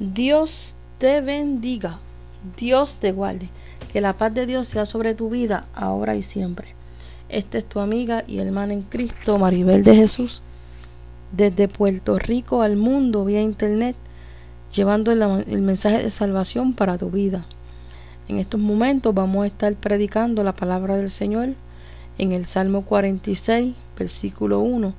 Dios te bendiga, Dios te guarde, que la paz de Dios sea sobre tu vida ahora y siempre. Esta es tu amiga y hermana en Cristo, Maribel de Jesús, desde Puerto Rico al mundo vía internet, llevando el, mensaje de salvación para tu vida. En estos momentos vamos a estar predicando la palabra del Señor en el Salmo 46, versículo 1,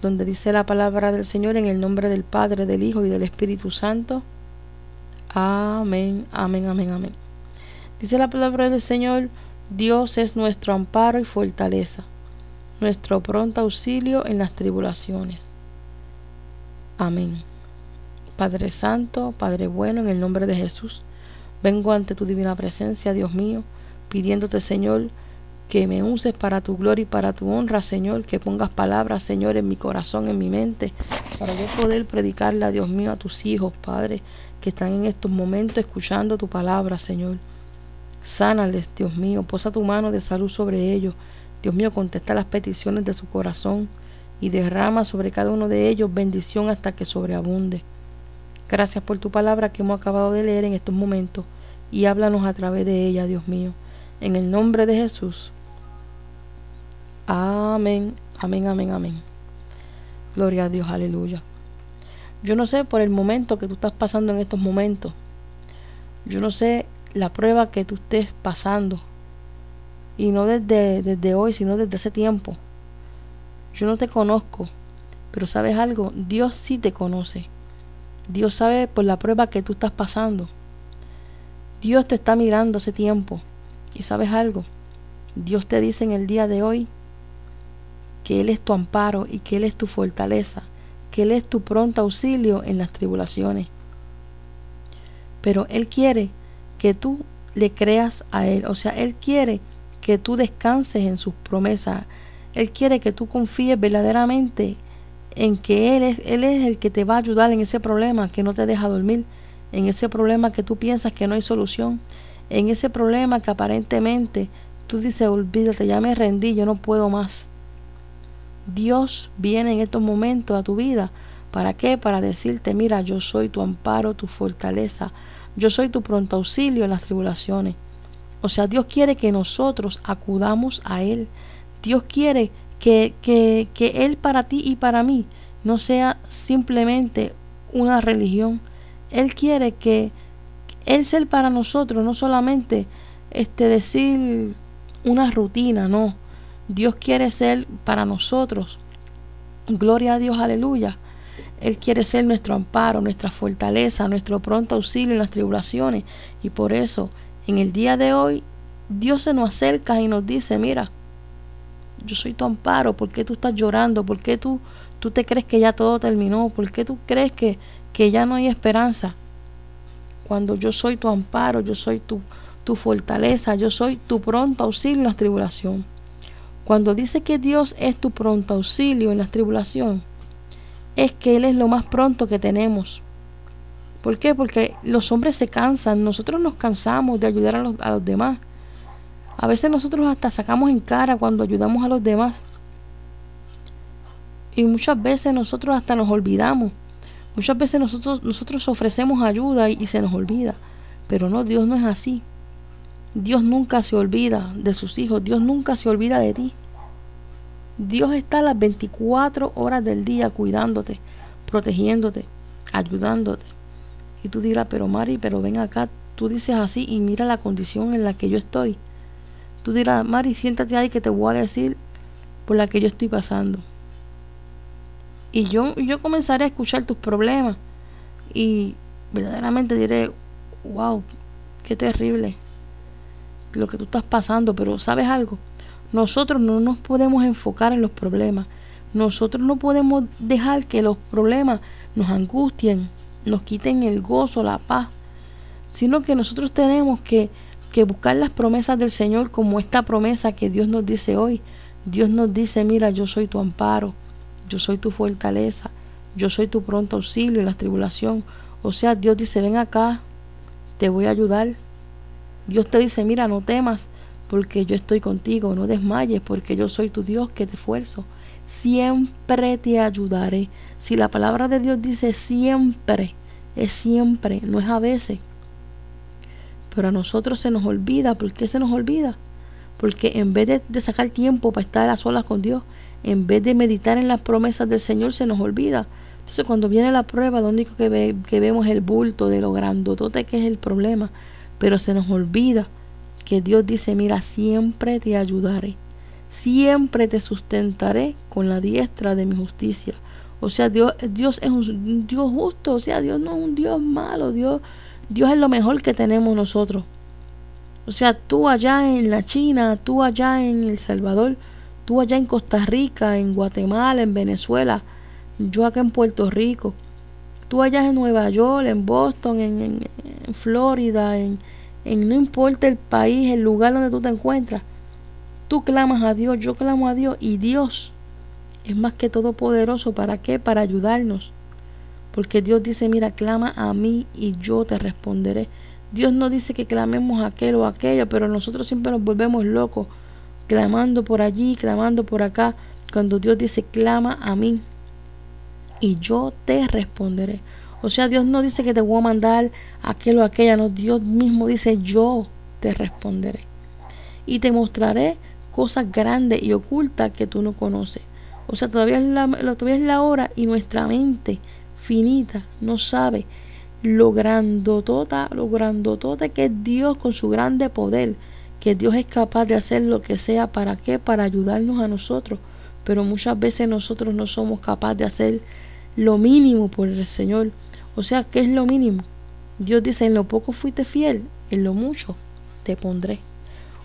donde dice la palabra del Señor en el nombre del Padre, del Hijo y del Espíritu Santo. Amén, amén, amén, amén. Dice la palabra del Señor, Dios es nuestro amparo y fortaleza, nuestro pronto auxilio en las tribulaciones. Amén. Padre Santo, Padre bueno, en el nombre de Jesús, vengo ante tu divina presencia, Dios mío, pidiéndote, Señor, que me uses para tu gloria y para tu honra, Señor, que pongas palabras, Señor, en mi corazón, en mi mente, para yo poder predicarle Dios mío, a tus hijos, Padre, que están en estos momentos escuchando tu palabra, Señor. Sánales, Dios mío, posa tu mano de salud sobre ellos. Dios mío, contesta las peticiones de su corazón y derrama sobre cada uno de ellos bendición hasta que sobreabunde. Gracias por tu palabra que hemos acabado de leer en estos momentos y háblanos a través de ella, Dios mío. En el nombre de Jesús. Amén, amén, amén, amén. Gloria a Dios, aleluya. Yo no sé por el momento que tú estás pasando en estos momentos. Yo no sé la prueba que tú estés pasando. Y no desde, desde hoy, sino desde ese tiempo. Yo no te conozco. Pero sabes algo, Dios sí te conoce. Dios sabe por la prueba que tú estás pasando. Dios te está mirando ese tiempo. Y sabes algo, Dios te dice en el día de hoy que Él es tu amparo y que Él es tu fortaleza, que Él es tu pronto auxilio en las tribulaciones. Pero Él quiere que tú le creas a Él, o sea, Él quiere que tú descanses en sus promesas, Él quiere que tú confíes verdaderamente en que Él es, Él es el que te va a ayudar en ese problema que no te deja dormir, en ese problema que tú piensas que no hay solución, en ese problema que aparentemente tú dices, olvídate, ya me rendí, yo no puedo más. Dios viene en estos momentos a tu vida. ¿Para qué? Para decirte, mira, yo soy tu amparo, tu fortaleza. Yo soy tu pronto auxilio en las tribulaciones. O sea, Dios quiere que nosotros acudamos a Él. Dios quiere que, que, que Él para ti y para mí no sea simplemente una religión. Él quiere que Él sea para nosotros, no solamente este, decir una rutina, no Dios quiere ser para nosotros. Gloria a Dios, aleluya. Él quiere ser nuestro amparo, nuestra fortaleza, nuestro pronto auxilio en las tribulaciones. Y por eso, en el día de hoy, Dios se nos acerca y nos dice, mira, yo soy tu amparo, ¿por qué tú estás llorando? ¿Por qué tú, tú te crees que ya todo terminó? ¿Por qué tú crees que, que ya no hay esperanza? Cuando yo soy tu amparo, yo soy tu, tu fortaleza, yo soy tu pronto auxilio en las tribulaciones. Cuando dice que Dios es tu pronto auxilio en la tribulación, es que Él es lo más pronto que tenemos. ¿Por qué? Porque los hombres se cansan, nosotros nos cansamos de ayudar a los, demás. A veces nosotros hasta sacamos en cara cuando ayudamos a los demás. Y muchas veces nosotros hasta nos olvidamos. Muchas veces nosotros, nosotros ofrecemos ayuda y se nos olvida. Pero no, Dios no es así. Dios nunca se olvida de sus hijos, Dios nunca se olvida de ti. Dios está las 24 horas del día cuidándote, protegiéndote, ayudándote. Y tú dirás, pero Mari, pero ven acá, tú dices así y mira la condición en la que yo estoy. Tú dirás, Mari, siéntate ahí que te voy a decir por la que yo estoy pasando. Y yo, yo comenzaré a escuchar tus problemas y verdaderamente diré, wow, qué terrible lo que tú estás pasando, pero ¿sabes algo? Nosotros no nos podemos enfocar en los problemas. Nosotros no podemos dejar que los problemas nos angustien, nos quiten el gozo, la paz, sino que nosotros tenemos que, que buscar las promesas del Señor como esta promesa que Dios nos dice hoy. Dios nos dice, mira, yo soy tu amparo, yo soy tu fortaleza, yo soy tu pronto auxilio en la tribulación. O sea, Dios dice, ven acá, te voy a ayudar, Dios te dice, mira, no temas porque yo estoy contigo, no desmayes porque yo soy tu Dios que te esfuerzo. Siempre te ayudaré. Si la palabra de Dios dice siempre es siempre, no es a veces. Pero a nosotros se nos olvida. ¿Por qué se nos olvida? Porque en vez de, sacar tiempo para estar a solas con Dios, en vez de meditar en las promesas del Señor, se nos olvida. Entonces cuando viene la prueba, lo único que, que vemos es el bulto de lo grandotote que es el problema. Pero se nos olvida que Dios dice, mira, siempre te ayudaré. Siempre te sustentaré con la diestra de mi justicia. O sea, Dios, Dios es un Dios justo, o sea, Dios no es un Dios malo, Dios, Dios es lo mejor que tenemos nosotros. O sea, tú allá en la China, tú allá en El Salvador, tú allá en Costa Rica, en Guatemala, en Venezuela, yo acá en Puerto Rico, tú allá en Nueva York, en Boston, en, en Florida, en, en no importa el país, el lugar donde tú te encuentras, tú clamas a Dios, yo clamo a Dios y Dios es más que todopoderoso. ¿Para qué? Para ayudarnos. Porque Dios dice, mira, clama a mí y yo te responderé. Dios no dice que clamemos aquel o aquello, pero nosotros siempre nos volvemos locos, clamando por allí, clamando por acá, cuando Dios dice, clama a mí y yo te responderé. O sea, Dios no dice que te voy a mandar aquel o aquella, no, Dios mismo dice, yo te responderé. Y te mostraré cosas grandes y ocultas que tú no conoces. O sea, todavía es la, todavía es la hora y nuestra mente finita no sabe lo grandotota, lo grandotota que es Dios con su grande poder, que Dios es capaz de hacer lo que sea, ¿para qué? Para ayudarnos a nosotros. Pero muchas veces nosotros no somos capaces de hacer lo mínimo por el Señor. O sea, ¿qué es lo mínimo? Dios dice, en lo poco fuiste fiel, en lo mucho te pondré.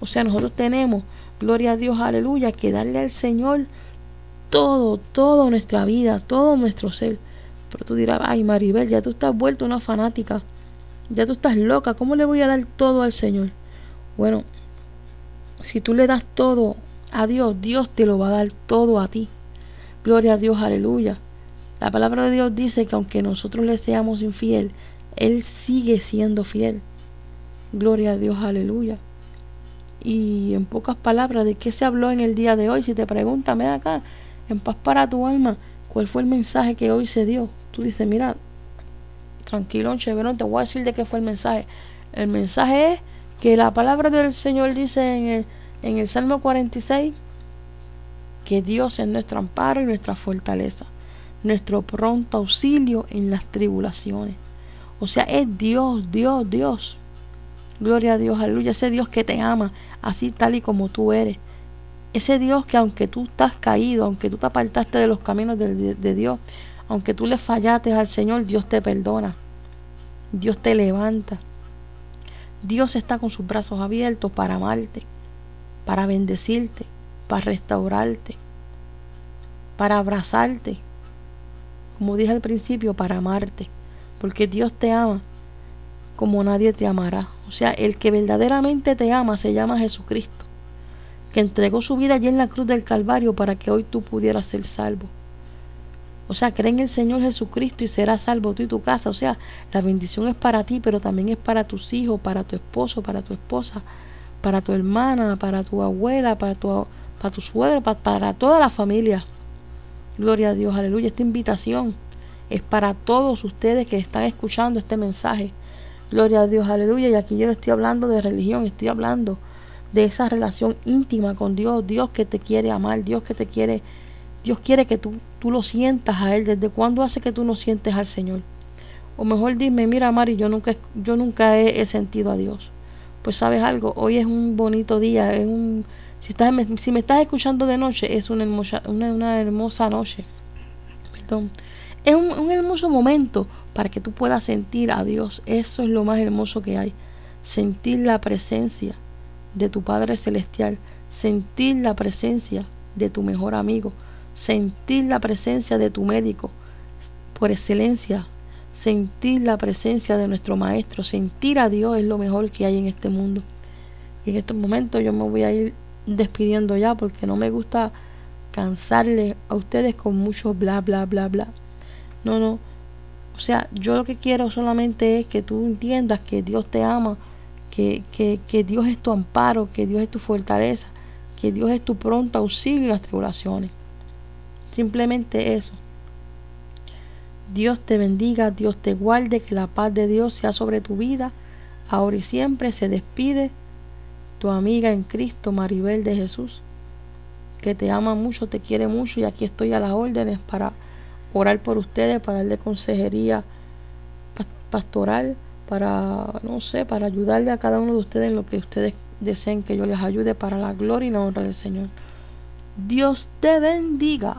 O sea, nosotros tenemos, gloria a Dios, aleluya, que darle al Señor todo, toda nuestra vida, todo nuestro ser. Pero tú dirás, ay Maribel, ya tú estás vuelto una fanática, ya tú estás loca, ¿cómo le voy a dar todo al Señor? Bueno, si tú le das todo a Dios, Dios te lo va a dar todo a ti. Gloria a Dios, aleluya. La palabra de Dios dice que aunque nosotros le seamos infiel, Él sigue siendo fiel. Gloria a Dios, aleluya. Y en pocas palabras, ¿de qué se habló en el día de hoy? Si te preguntan, acá, en paz para tu alma, ¿cuál fue el mensaje que hoy se dio? Tú dices, mira, tranquilo, chévere, te voy a decir de qué fue el mensaje. El mensaje es que la palabra del Señor dice en el, en el Salmo 46 que Dios es nuestro amparo y nuestra fortaleza, nuestro pronto auxilio en las tribulaciones. O sea, es Dios, Dios, Dios. Gloria a Dios, aleluya. Ese Dios que te ama, así tal y como tú eres. Ese Dios que aunque tú estás caído, aunque tú te apartaste de los caminos de, Dios, aunque tú le fallaste al Señor, Dios te perdona. Dios te levanta. Dios está con sus brazos abiertos para amarte, para bendecirte, para restaurarte, para abrazarte. Como dije al principio, para amarte. Porque Dios te ama como nadie te amará. O sea, el que verdaderamente te ama se llama Jesucristo que entregó su vida allí en la cruz del Calvario para que hoy tú pudieras ser salvo. O sea, cree en el Señor Jesucristo y serás salvo tú y tu casa. O sea, la bendición es para ti, pero también es para tus hijos, para tu esposo, para tu esposa, para tu hermana, para tu abuela, para tu, para tu suegro, para, para toda la familia. Gloria a Dios, aleluya. Esta invitación es para todos ustedes que están escuchando este mensaje. Gloria a Dios, aleluya. Y aquí yo no estoy hablando de religión, estoy hablando de esa relación íntima con Dios, Dios que te quiere amar, Dios que te quiere, Dios quiere que tú, tú lo sientas a Él. ¿Desde cuándo hace que tú no sientes al Señor? O mejor dime, mira Mari, yo nunca, yo nunca he, sentido a Dios. Pues sabes algo, hoy es un bonito día, es un, si, me estás escuchando de noche, es una hermosa, una, hermosa noche. Perdón. Es un, un hermoso momento para que tú puedas sentir a Dios. Eso es lo más hermoso que hay. Sentir la presencia de tu Padre Celestial, sentir la presencia de tu mejor amigo, sentir la presencia de tu médico por excelencia, sentir la presencia de nuestro Maestro, sentir a Dios es lo mejor que hay en este mundo. Y en estos momentos yo me voy a ir despidiendo ya porque no me gusta cansarles a ustedes con mucho bla bla bla bla. No, no. O sea, yo lo que quiero solamente es que tú entiendas que Dios te ama que, Dios es tu amparo, que Dios es tu fortaleza, que Dios es tu pronto auxilio en las tribulaciones. Simplemente eso. Dios te bendiga, Dios te guarde, que la paz de Dios sea sobre tu vida, ahora y siempre. Se despide tu amiga en Cristo, Maribel de Jesús, que te ama mucho, te quiere mucho y aquí estoy a las órdenes para orar por ustedes, para darle consejería pastoral, para, no sé, para ayudarle a cada uno de ustedes en lo que ustedes deseen que yo les ayude para la gloria y la honra del Señor. Dios te bendiga.